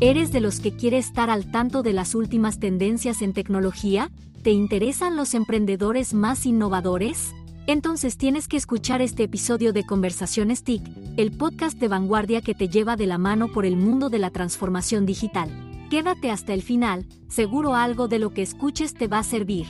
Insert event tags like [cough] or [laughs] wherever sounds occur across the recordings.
¿Eres de los que quiere estar al tanto de las últimas tendencias en tecnología? ¿Te interesan los emprendedores más innovadores? Entonces tienes que escuchar este episodio de Conversaciones TIC, el podcast de vanguardia que te lleva de la mano por el mundo de la transformación digital. Quédate hasta el final, seguro algo de lo que escuches te va a servir.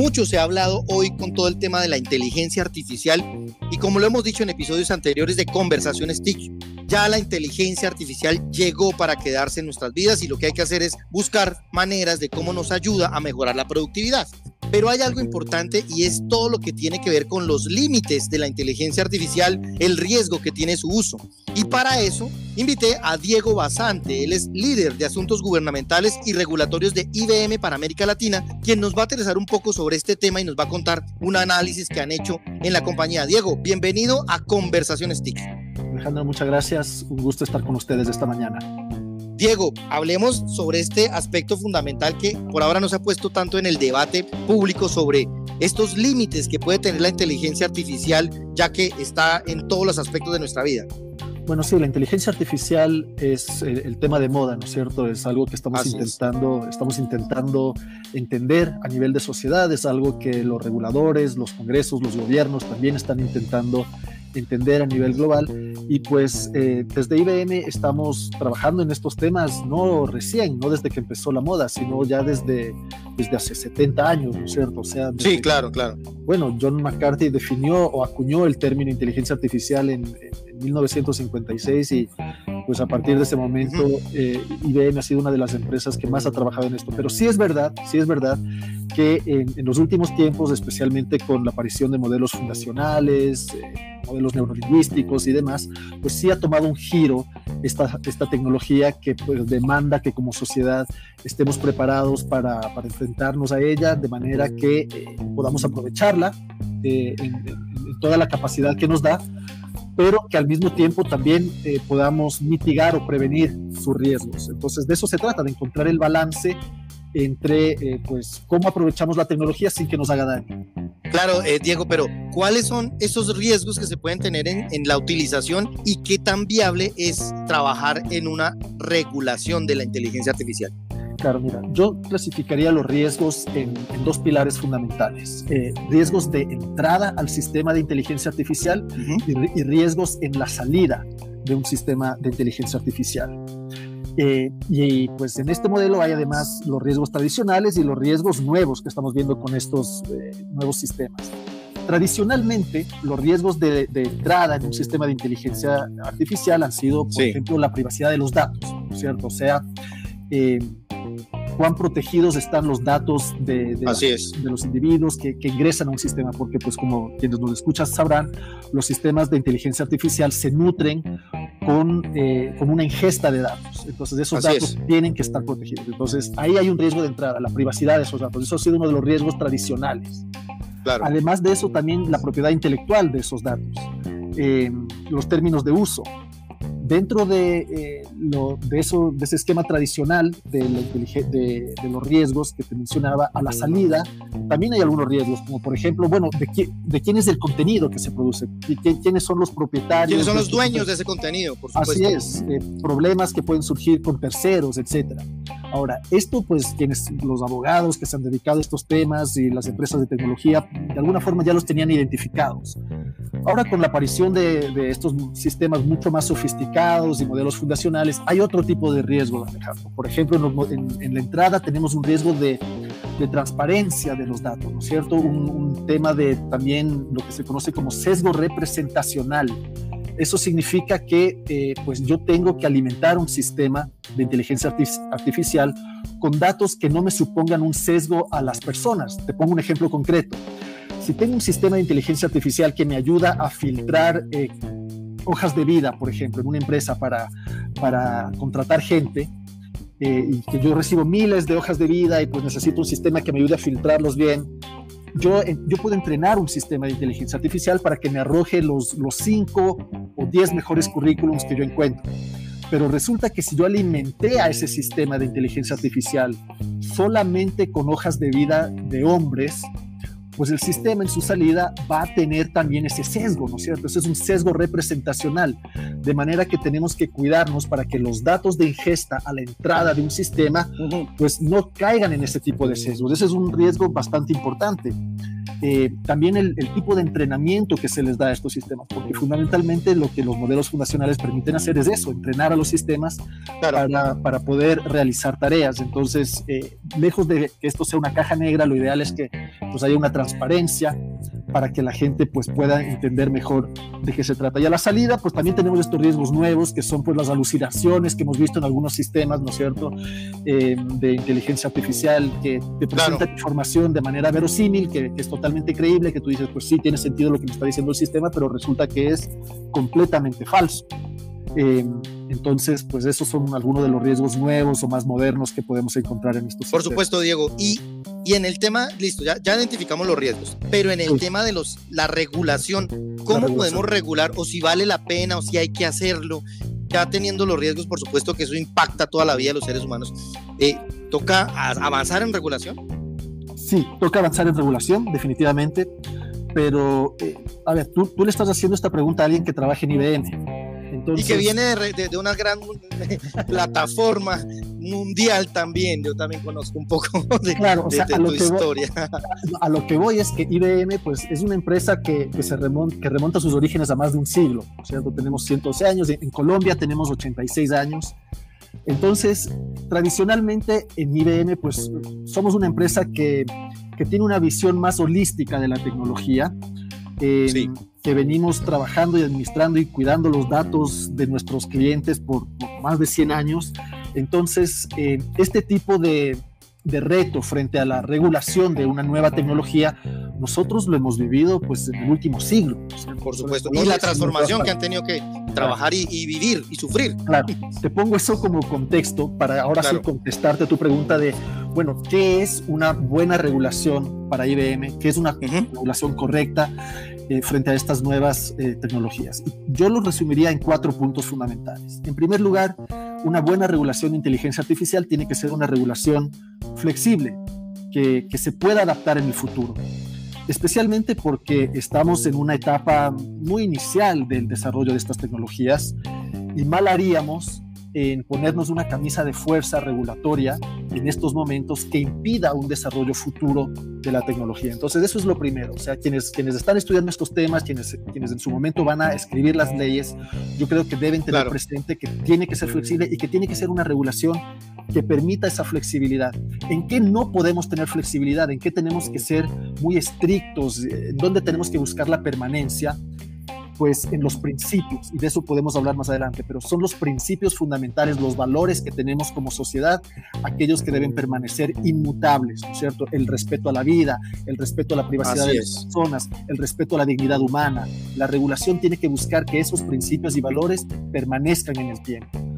Mucho se ha hablado hoy con todo el tema de la inteligencia artificial y como lo hemos dicho en episodios anteriores de Conversaciones TIC, ya la inteligencia artificial llegó para quedarse en nuestras vidas y lo que hay que hacer es buscar maneras de cómo nos ayuda a mejorar la productividad. Pero hay algo importante y es todo lo que tiene que ver con los límites de la inteligencia artificial, el riesgo que tiene su uso. Y para eso invité a Diego Basante, él es líder de asuntos gubernamentales y regulatorios de IBM para América Latina, quien nos va a interesar un poco sobre este tema y nos va a contar un análisis que han hecho en la compañía. Diego, bienvenido a Conversaciones TIC. Alejandro, muchas gracias. Un gusto estar con ustedes esta mañana. Diego, hablemos sobre este aspecto fundamental que por ahora no se ha puesto tanto en el debate público sobre estos límites que puede tener la inteligencia artificial, ya que está en todos los aspectos de nuestra vida. Bueno, sí, la inteligencia artificial es el, tema de moda, ¿no es cierto? Es algo que estamos intentando, estamos intentando entender a nivel de sociedad, es algo que los reguladores, los congresos, los gobiernos también están intentando entender a nivel global. Y pues eh, desde IBM estamos trabajando en estos temas no recién, no desde que empezó la moda, sino ya desde, desde hace 70 años, ¿no es cierto? O sea, sí, claro, claro. Bueno, John McCarthy definió o acuñó el término inteligencia artificial en, en 1956 y pues a partir de ese momento eh, IBM ha sido una de las empresas que más ha trabajado en esto. Pero sí es verdad, sí es verdad que en, los últimos tiempos, especialmente con la aparición de modelos fundacionales, eh, modelos neurolingüísticos y demás, pues sí ha tomado un giro esta, esta tecnología que pues, demanda que como sociedad estemos preparados para, para enfrentarnos a ella de manera que eh, podamos aprovecharla en, en, toda la capacidad que nos da pero que al mismo tiempo también eh, podamos mitigar o prevenir sus riesgos. Entonces, de eso se trata, de encontrar el balance entre eh, pues cómo aprovechamos la tecnología sin que nos haga daño. Claro, eh, Diego, pero ¿cuáles son esos riesgos que se pueden tener en, en, la utilización y qué tan viable es trabajar en una regulación de la inteligencia artificial? Claro, mira, yo clasificaría los riesgos en, dos pilares fundamentales. Eh, riesgos de entrada al sistema de inteligencia artificial y, riesgos en la salida de un sistema de inteligencia artificial. Eh, y pues en este modelo hay además los riesgos tradicionales y los riesgos nuevos que estamos viendo con estos eh, nuevos sistemas. Tradicionalmente, los riesgos de, entrada en un sistema de inteligencia artificial han sido, por ejemplo, la privacidad de los datos, ¿cierto? O sea, cuán protegidos están los datos de, de, los individuos que, ingresan a un sistema, porque pues como quienes nos escuchan sabrán, los sistemas de inteligencia artificial se nutren con, eh, con una ingesta de datos. Entonces esos datos tienen que estar protegidos. Entonces ahí hay un riesgo de entrada, la privacidad de esos datos. Eso ha sido uno de los riesgos tradicionales. Además de eso, también la propiedad intelectual de esos datos, eh, los términos de uso dentro de, eh, lo, de, eso, de ese esquema tradicional de, de, de, los riesgos que te mencionaba, a la salida también hay algunos riesgos, como por ejemplo, bueno, de, de quién es el contenido que se produce, quiénes son los propietarios. ¿Quiénes son los dueños de ese contenido? Por supuesto. Así es, eh, problemas que pueden surgir con terceros, etcétera. Ahora, esto pues quienes, los abogados que se han dedicado a estos temas y las empresas de tecnología, de alguna forma ya los tenían identificados. Ahora con la aparición de, estos sistemas mucho más sofisticados y modelos fundacionales, hay otro tipo de riesgo, Alejandro. Por ejemplo, en, la entrada tenemos un riesgo de, transparencia de los datos, ¿no es cierto? Un, un tema de también lo que se conoce como sesgo representacional eso significa que eh, pues yo tengo que alimentar un sistema de inteligencia artificial con datos que no me supongan un sesgo a las personas. Te pongo un ejemplo concreto. Si tengo un sistema de inteligencia artificial que me ayuda a filtrar eh, hojas de vida, por ejemplo, en una empresa para, para contratar gente, eh, y que yo recibo miles de hojas de vida y pues necesito un sistema que me ayude a filtrarlos bien, yo, yo puedo entrenar un sistema de inteligencia artificial para que me arroje los, los cinco o diez mejores currículums que yo encuentro. Pero resulta que si yo alimenté a ese sistema de inteligencia artificial solamente con hojas de vida de hombres, pues el sistema en su salida va a tener también ese sesgo, ¿no es cierto? Ese es un sesgo representacional, de manera que tenemos que cuidarnos para que los datos de ingesta a la entrada de un sistema, pues no caigan en ese tipo de sesgos. Ese es un riesgo bastante importante. Eh, también el, tipo de entrenamiento que se les da a estos sistemas, porque fundamentalmente lo que los modelos fundacionales permiten hacer es eso, entrenar a los sistemas para, para, poder realizar tareas. Entonces, eh, lejos de que esto sea una caja negra, lo ideal es que pues, haya una transparencia para que la gente pues, pueda entender mejor de qué se trata. Y a la salida, pues también tenemos estos riesgos nuevos, que son pues, las alucinaciones que hemos visto en algunos sistemas, ¿no es cierto?, eh, de inteligencia artificial, que te presenta información de manera verosímil, que, que es totalmente creíble, que tú dices, pues sí, tiene sentido lo que me está diciendo el sistema, pero resulta que es completamente falso. Eh, entonces, pues esos son algunos de los riesgos nuevos o más modernos que podemos encontrar en estos. Por supuesto, Diego. Y, y en el tema, listo, ya, ya identificamos los riesgos, pero en el tema de los, la regulación, ¿cómo podemos regular o si vale la pena o si hay que hacerlo? Ya teniendo los riesgos, por supuesto que eso impacta toda la vida de los seres humanos. Eh, ¿Toca avanzar en regulación? Sí, toca avanzar en regulación, definitivamente, pero, eh, a ver, tú, tú, le estás haciendo esta pregunta a alguien que trabaja en IBM. y que viene de, de, una gran [laughs] plataforma mundial también. Yo también conozco un poco [laughs] de, claro, o sea, a tu historia. [laughs] a lo que voy es que IBM pues, es una empresa que, que se remonta, que remonta sus orígenes a más de un siglo. ¿cierto? Tenemos 112 años, en Colombia tenemos 86 años. Entonces, tradicionalmente en IBM, pues somos una empresa que, que tiene una visión más holística de la tecnología, eh, que venimos trabajando y administrando y cuidando los datos de nuestros clientes por, más de 100 años. Entonces, eh, este tipo de, de reto frente a la regulación de una nueva tecnología, nosotros lo hemos vivido pues en el último siglo. Por supuesto. Y la transformación que han tenido que trabajar y, vivir y sufrir. Claro. Te pongo eso como contexto para ahora sí contestarte a tu pregunta de, bueno, ¿qué es una buena regulación para IBM? ¿Qué es una regulación correcta eh, frente a estas nuevas eh, tecnologías? Yo lo resumiría en cuatro puntos fundamentales. En primer lugar, una buena regulación de inteligencia artificial tiene que ser una regulación flexible, que, se pueda adaptar en el futuro, especialmente porque estamos en una etapa muy inicial del desarrollo de estas tecnologías y mal haríamos en ponernos una camisa de fuerza regulatoria en estos momentos que impida un desarrollo futuro de la tecnología. Entonces, eso es lo primero. O sea, quienes, quienes están estudiando estos temas, quienes, quienes en su momento van a escribir las leyes, yo creo que deben tener presente que tiene que ser flexible y que tiene que ser una regulación que permita esa flexibilidad. ¿En qué no podemos tener flexibilidad? ¿En qué tenemos que ser muy estrictos? ¿En dónde tenemos que buscar la permanencia? Pues en los principios, y de eso podemos hablar más adelante, pero son los principios fundamentales, los valores que tenemos como sociedad, aquellos que deben permanecer inmutables, ¿no es cierto? El respeto a la vida, el respeto a la privacidad de las personas, el respeto a la dignidad humana. La regulación tiene que buscar que esos principios y valores permanezcan en el tiempo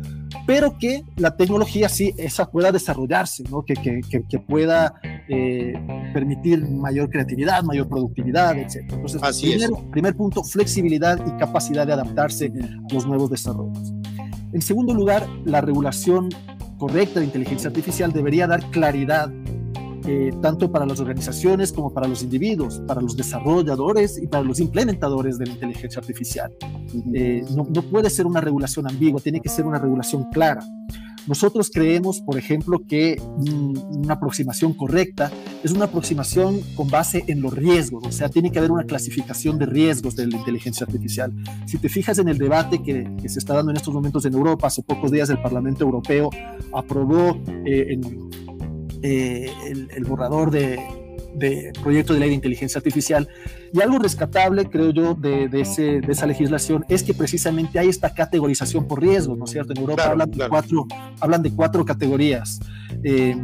pero que la tecnología sí, esa pueda desarrollarse, ¿no? que, que, que, pueda eh, permitir mayor creatividad, mayor productividad, etc. Entonces, Así primer punto, flexibilidad y capacidad de adaptarse a los nuevos desarrollos. En segundo lugar, la regulación correcta de inteligencia artificial debería dar claridad eh, tanto para las organizaciones como para los individuos, para los desarrolladores y para los implementadores de la inteligencia artificial. Eh, no, no, puede ser una regulación ambigua, tiene que ser una regulación clara. Nosotros creemos, por ejemplo, que una aproximación correcta es una aproximación con base en los riesgos, o sea, tiene que haber una clasificación de riesgos de la inteligencia artificial. Si te fijas en el debate que, que se está dando en estos momentos en Europa, hace pocos días el Parlamento Europeo aprobó eh, en, eh, el, borrador de, proyecto de ley de inteligencia artificial. Y algo rescatable, creo yo, de, ese, de esa legislación es que precisamente hay esta categorización por riesgo, ¿no es cierto? En Europa hablan, De cuatro, hablan de cuatro categorías. Eh,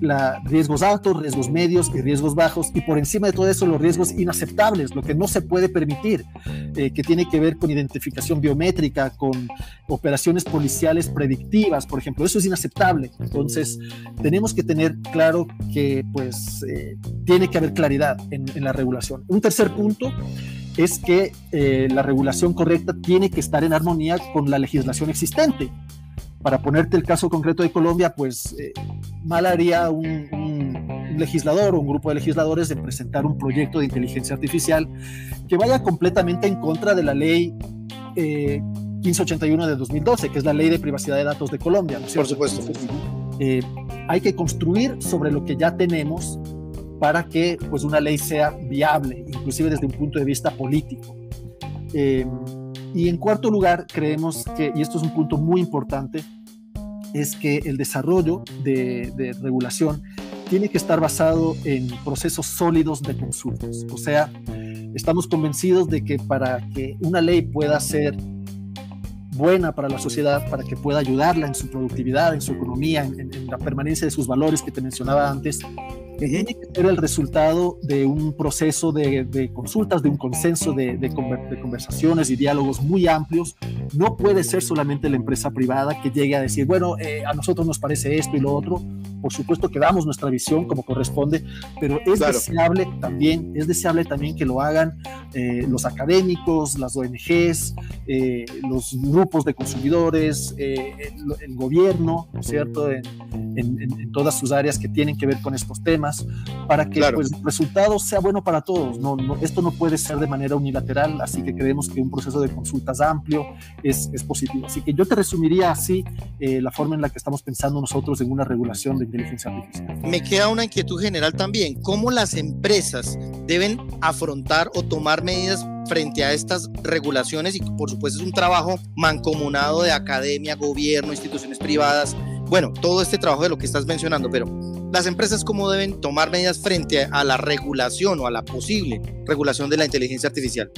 la, riesgos altos, riesgos medios y riesgos bajos, y por encima de todo eso los riesgos inaceptables, lo que no se puede permitir, eh, que tiene que ver con identificación biométrica, con operaciones policiales predictivas, por ejemplo, eso es inaceptable. Entonces, tenemos que tener claro que pues eh, tiene que haber claridad en, la regulación. Un tercer punto es que eh, la regulación correcta tiene que estar en armonía con la legislación existente para ponerte el caso concreto de Colombia, pues eh, mal haría una legislador o un grupo de legisladores en presentar un proyecto de inteligencia artificial que vaya completamente en contra de la ley 1581 de 2012, que es la ley de privacidad de datos de Colombia. Por supuesto. Eh, hay que construir sobre lo que ya tenemos para que pues, una ley sea viable, inclusive desde un punto de vista político. Eh, y en cuarto lugar, creemos que, y esto es un punto muy importante, es que el desarrollo de, regulación tiene que estar basado en procesos sólidos de consultas. O sea, estamos convencidos de que para que una ley pueda ser buena para la sociedad, para que pueda ayudarla en su productividad, en su economía, en, la permanencia de sus valores que te mencionaba antes, tiene que ser el resultado de un proceso de, consultas, de un consenso, de, conversaciones y diálogos muy amplios. No puede ser solamente la empresa privada que llegue a decir, bueno, eh, a nosotros nos parece esto y lo otro, por supuesto que damos nuestra visión como corresponde, pero es deseable también, es deseable también que lo hagan eh, los académicos, las ONGs, eh, los grupos de consumidores, eh, el, gobierno, ¿no es cierto?, en, todas sus áreas que tienen que ver con estos temas, para que pues, el resultado sea bueno para todos. No, esto no puede ser de manera unilateral, así que creemos que un proceso de consultas amplio es, es positivo. Así que yo te resumiría así la forma en la que estamos pensando nosotros en una regulación de inteligencia artificial. Me queda una inquietud general también, ¿cómo las empresas deben afrontar o tomar medidas frente a estas regulaciones? Y por supuesto es un trabajo mancomunado de academia, gobierno, instituciones privadas, bueno, todo este trabajo de lo que estás mencionando, pero las empresas cómo deben tomar medidas frente a la regulación o a la posible regulación de la inteligencia artificial.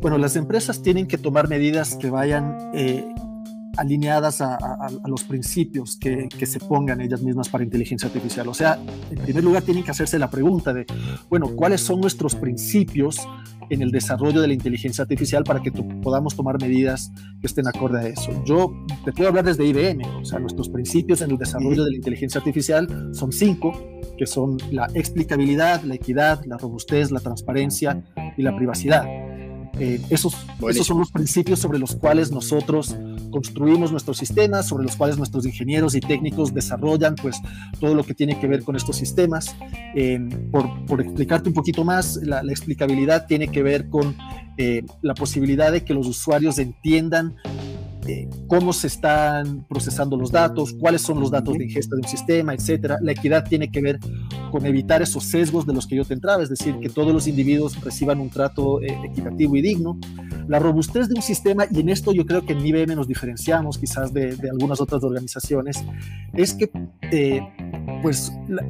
Bueno, las empresas tienen que tomar medidas que vayan eh, alineadas a, los principios que, se pongan ellas mismas para inteligencia artificial. O sea, en primer lugar tienen que hacerse la pregunta de, bueno, ¿cuáles son nuestros principios en el desarrollo de la inteligencia artificial para que podamos tomar medidas que estén acorde a eso? Yo te puedo hablar desde IBM, o sea, nuestros principios en el desarrollo de la inteligencia artificial son cinco, que son la explicabilidad, la equidad, la robustez, la transparencia y la privacidad. Eh, esos, esos son los principios sobre los cuales nosotros construimos nuestros sistemas, sobre los cuales nuestros ingenieros y técnicos desarrollan pues todo lo que tiene que ver con estos sistemas. Eh, por, explicarte un poquito más, la, explicabilidad tiene que ver con eh, la posibilidad de que los usuarios entiendan cómo se están procesando los datos, cuáles son los datos de ingesta de un sistema, etcétera. La equidad tiene que ver con evitar esos sesgos de los que yo te entraba, es decir, que todos los individuos reciban un trato eh, equitativo y digno. La robustez de un sistema, y en esto yo creo que en IBM nos diferenciamos quizás de, algunas otras organizaciones, es que eh, pues la,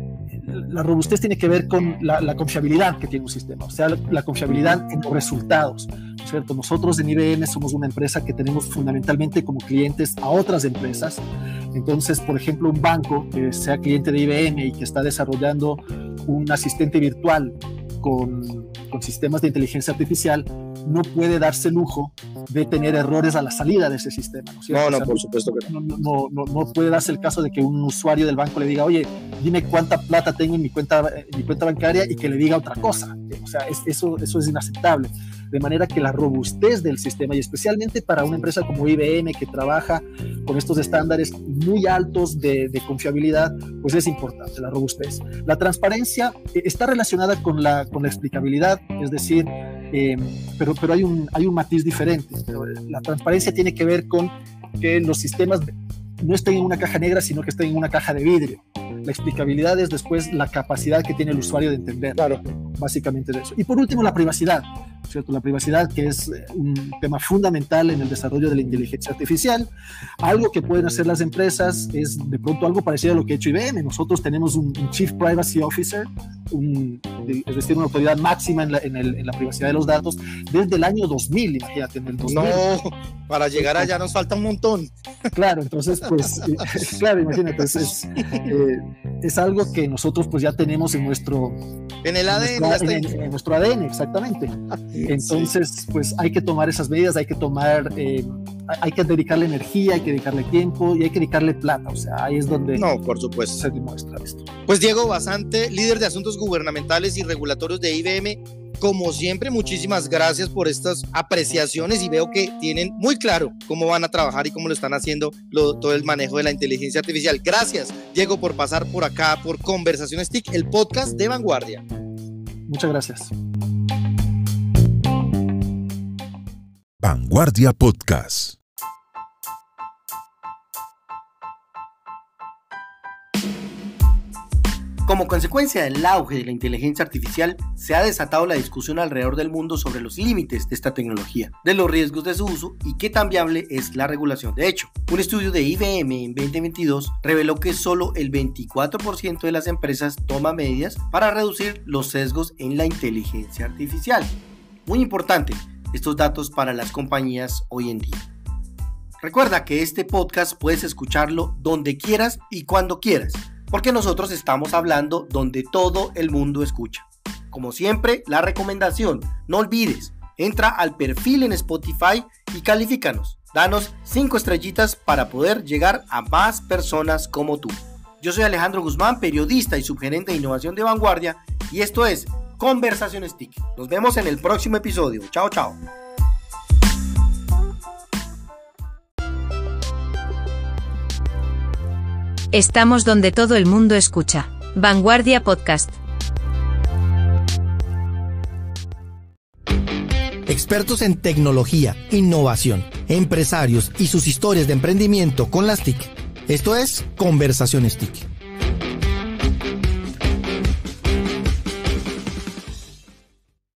robustez tiene que ver con la, confiabilidad que tiene un sistema, o sea, la, confiabilidad en los resultados. ¿cierto? Nosotros en IBM somos una empresa que tenemos fundamentalmente como clientes a otras empresas. Entonces, por ejemplo, un banco que sea cliente de IBM y que está desarrollando un asistente virtual con, con sistemas de inteligencia artificial, no puede darse lujo de tener errores a la salida de ese sistema. No, no, por supuesto que no. No, no. no, puede darse el caso de que un usuario del banco le diga, oye, dime cuánta plata tengo en mi cuenta, en mi cuenta bancaria y que le diga otra cosa. O sea, eso, eso es inaceptable de manera que la robustez del sistema y especialmente para una empresa como IBM que trabaja con estos estándares muy altos de, confiabilidad, pues es importante la robustez. La transparencia eh, está relacionada con la, con la explicabilidad, es decir, eh, pero, pero hay, un, hay un matiz diferente. La transparencia tiene que ver con que los sistemas no estén en una caja negra, sino que estén en una caja de vidrio. La explicabilidad es después la capacidad que tiene el usuario de entender. Claro. Básicamente es eso. Y por último, la privacidad. ¿cierto? La privacidad, que es eh, un tema fundamental en el desarrollo de la inteligencia artificial. Algo que pueden hacer las empresas es de pronto algo parecido a lo que ha hecho IBM. Nosotros tenemos un, Chief Privacy Officer, es decir, una autoridad máxima en la, en, la, privacidad de los datos desde el año 2000, imagínate, en el 2000. No, para llegar allá nos falta un montón. Claro, entonces, pues, [laughs] [laughs] claro, imagínate, es, eh, es, algo que nosotros pues ya tenemos en nuestro... En el ADN. En, nuestro ADN, exactamente. Entonces, pues hay que tomar esas medidas, hay que tomar, eh, hay que dedicarle energía, hay que dedicarle tiempo y hay que dedicarle plata. O sea, ahí es donde no, por supuesto. se demuestra esto. Pues Diego Basante, líder de asuntos gubernamentales y regulatorios de IBM, Como siempre, muchísimas gracias por estas apreciaciones y veo que tienen muy claro cómo van a trabajar y cómo lo están haciendo todo el manejo de la inteligencia artificial. Gracias, Diego, por pasar por acá por Conversaciones TIC, el podcast de Vanguardia. Muchas gracias. Vanguardia Podcast. Como consecuencia del auge de la inteligencia artificial, se ha desatado la discusión alrededor del mundo sobre los límites de esta tecnología, de los riesgos de su uso y qué tan viable es la regulación. De hecho, un estudio de IBM en 2022 reveló que solo el 24% de las empresas toma medidas para reducir los sesgos en la inteligencia artificial. Muy importante estos datos para las compañías hoy en día. Recuerda que este podcast puedes escucharlo donde quieras y cuando quieras porque nosotros estamos hablando donde todo el mundo escucha. Como siempre, la recomendación, no olvides, entra al perfil en Spotify y califícanos. Danos 5 estrellitas para poder llegar a más personas como tú. Yo soy Alejandro Guzmán, periodista y subgerente de innovación de vanguardia, y esto es Conversaciones TIC. Nos vemos en el próximo episodio. Chao, chao. Estamos donde todo el mundo escucha. Vanguardia Podcast. Expertos en tecnología, innovación, empresarios y sus historias de emprendimiento con las TIC. Esto es Conversaciones TIC.